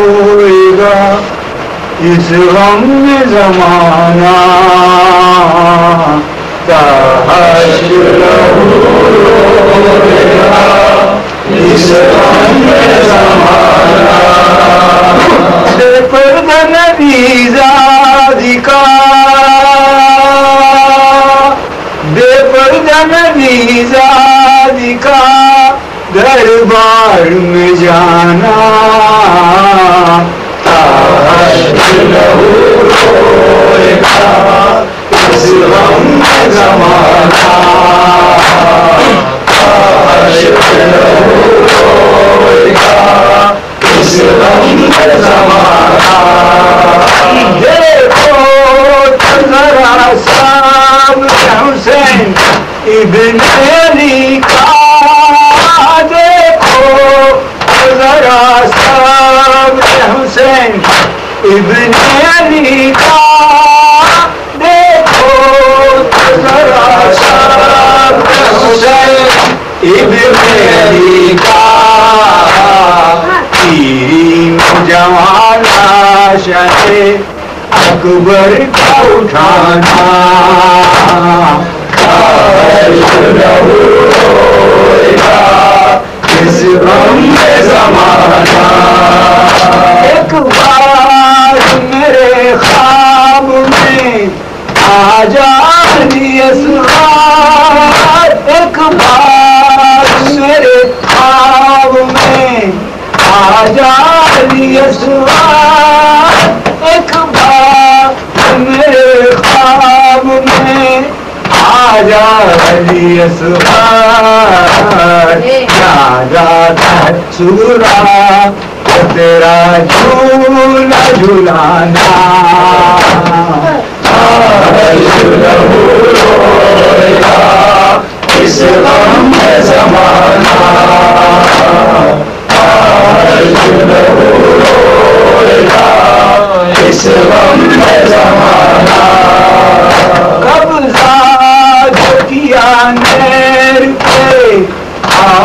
روئے اس غم میں زمانہ اس غم میں زمانہ پردن بیزادی بے پردن بیزادی کا دربار میں جانا۔ دیکھو ابن علی کا دیکھو ذرا سامنے حسین ابن علی کا دیکھو ذرا سامنے حسین ابن علی کا تیری جوانا شہ اکبر کا اٹھانا۔ جانی اسرار ایک بار میرے خواب میں آ جانی اسرار ایک بار میرے خواب میں آ جانی اسرار یاد آتا سورا تیرا جھولا جھولانا۔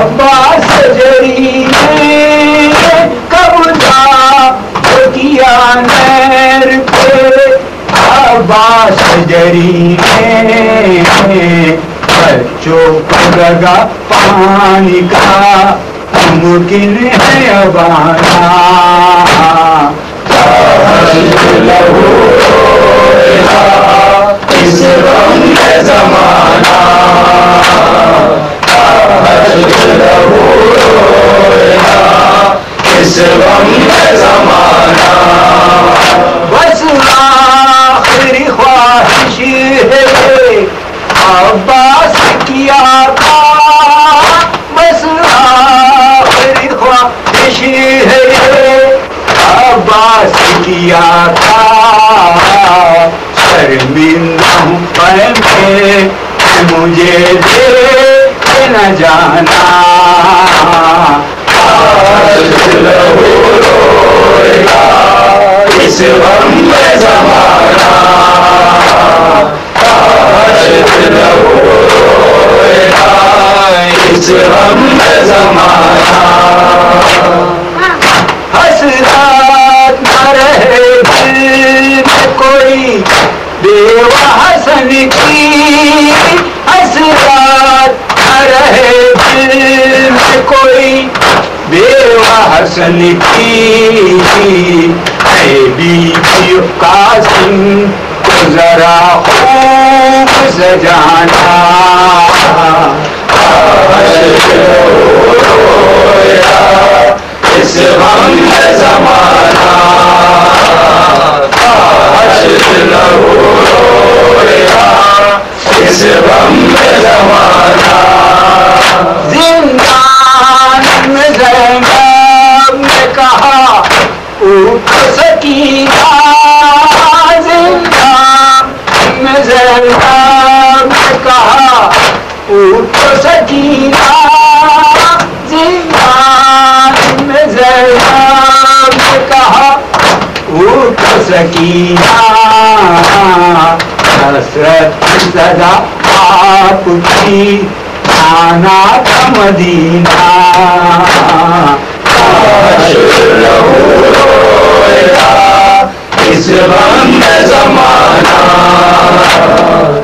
عباس جری نے قبضہ جو کیا نیر پہ۔ عباس جری نے بچوں کو لگا پانی کا۔ ممکن ہے اب کیا تھا شرمندہ ہوں پر میں مجھے دے نہ جانا اس غم میں زمانہ اس غم میں زمانہ کی حسرات رہے دل میں کوئی بیوہ حسن کی اے بی بی قاسم کو ذرا خوب سجانا اس غم زمانہ میں نے کہا اٹھ سکینہ زندان میں زینب نے کہا اٹھ سکینہ حسرت زدہ آپ کی آنا تھا مدینہ کاش لہو رویا اس غم زمانہ Allah.